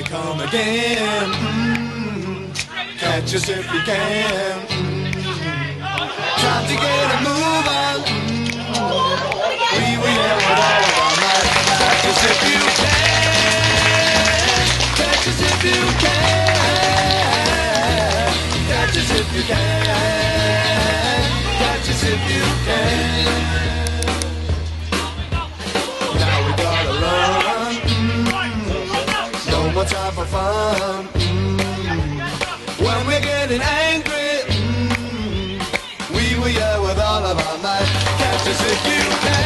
come again. Mm, catch us if you can. Mm, time to get a move on. Mm, we will have with all of our might. Catch us if you can. Catch us if you can. Catch us if you can. Catch us if you can. When we're getting angry, mm, we will yell with all of our might. Catch us if you can.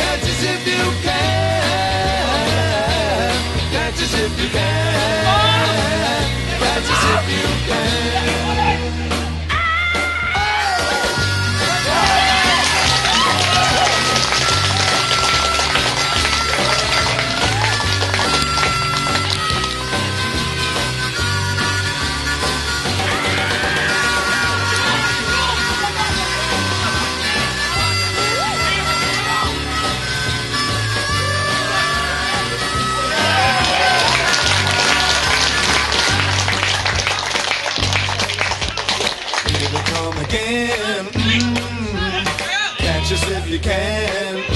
Catch us if you can. Catch us if you can. Again. Mm, catch us if you can.